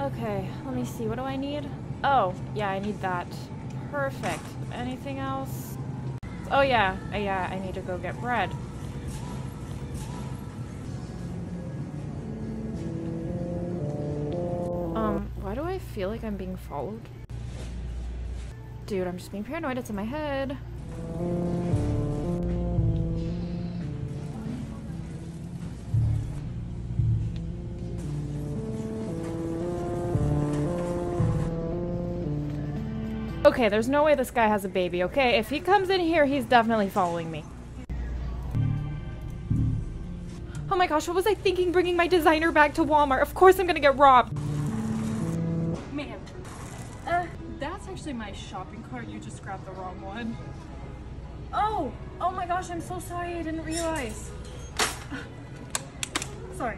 Okay, let me see. What do I need? Oh, yeah, I need that. Perfect. Anything else? Oh, yeah. Yeah, I need to go get bread. Um, why do I feel like I'm being followed? Dude, I'm just being paranoid. It's in my head. Okay, there's no way this guy has a baby, okay? If he comes in here, he's definitely following me. Oh my gosh, what was I thinking bringing my designer bag to Walmart? Of course I'm gonna get robbed. Man, uh, that's actually my shopping cart. You just grabbed the wrong one. Oh, oh my gosh, I'm so sorry. I didn't realize. Sorry.